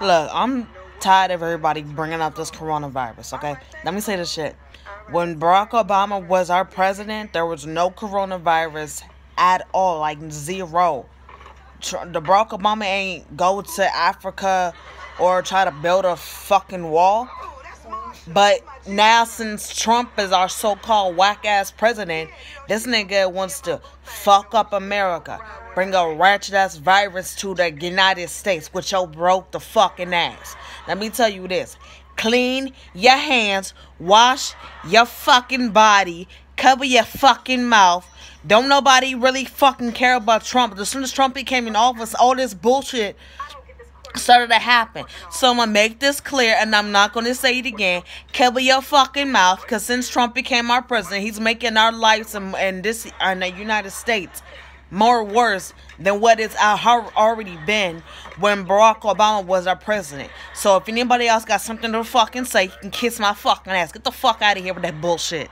Look, I'm tired of everybody bringing up this coronavirus, okay? Let me say this shit. When Barack Obama was our president, there was no coronavirus at all, like zero. The Barack Obama ain't go to Africa or try to build a fucking wall. But now, since Trump is our so called whack ass president, this nigga wants to fuck up America. Bring a ratchet ass virus to the United States which your broke the fucking ass. Let me tell you this clean your hands, wash your fucking body, cover your fucking mouth. Don't nobody really fucking care about Trump. As soon as Trump became in office, all this bullshit started to happen. So I'm gonna make this clear, and I'm not gonna say it again. Cover your fucking mouth, because since Trump became our president, he's making our lives in, in this in the United States more worse than what it's uh, already been when Barack Obama was our president. So if anybody else got something to fucking say, you can kiss my fucking ass. Get the fuck out of here with that bullshit.